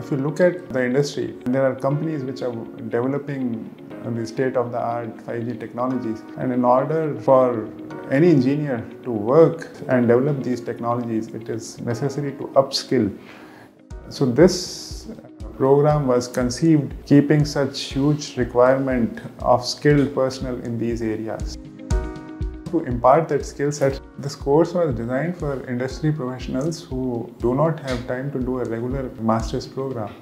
If you look at the industry, there are companies which are developing the state of the art 5G technologies. And in order for any engineer to work and develop these technologies, it is necessary to upskill. So this program was conceived keeping such huge requirement of skilled personnel in these areas. To impart that skill set, this course was designed for industry professionals who do not have time to do a regular master's program.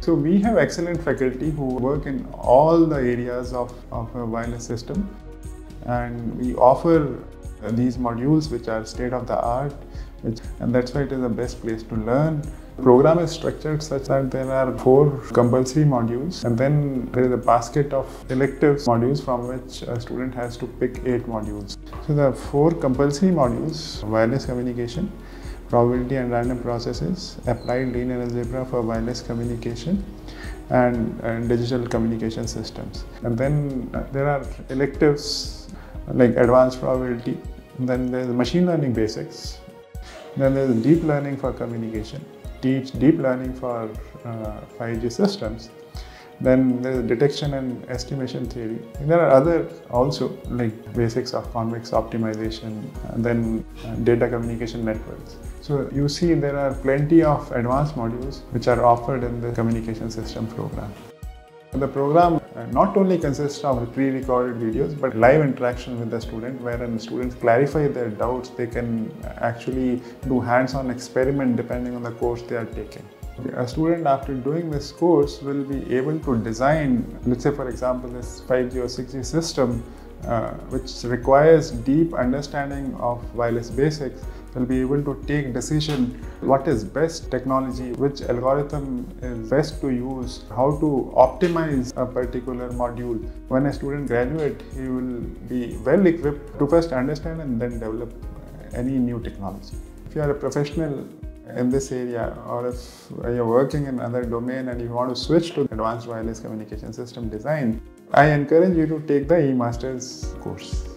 So we have excellent faculty who work in all the areas of, of a wireless system and we offer these modules which are state of the art which, and that's why it is the best place to learn. Program is structured such that there are four compulsory modules and then there is a basket of electives modules from which a student has to pick eight modules. So the four compulsory modules, wireless communication, probability and random processes, applied linear algebra for wireless communication, and, and digital communication systems. And then uh, there are electives like advanced probability, then there's machine learning basics, then there's deep learning for communication, teach deep learning for uh, 5G systems, then there's detection and estimation theory. There are other also like basics of convex optimization and then uh, data communication networks. So you see there are plenty of advanced modules which are offered in the communication system program. The program uh, not only consists of pre-recorded videos but live interaction with the student wherein students clarify their doubts, they can actually do hands-on experiment depending on the course they are taking. A student after doing this course will be able to design, let's say for example, this 5G or 6G system uh, which requires deep understanding of wireless basics will be able to take decision what is best technology, which algorithm is best to use, how to optimize a particular module. When a student graduate, he will be well equipped to first understand and then develop any new technology. If you are a professional in this area or if you're working in another domain and you want to switch to advanced wireless communication system design, I encourage you to take the e-masters course.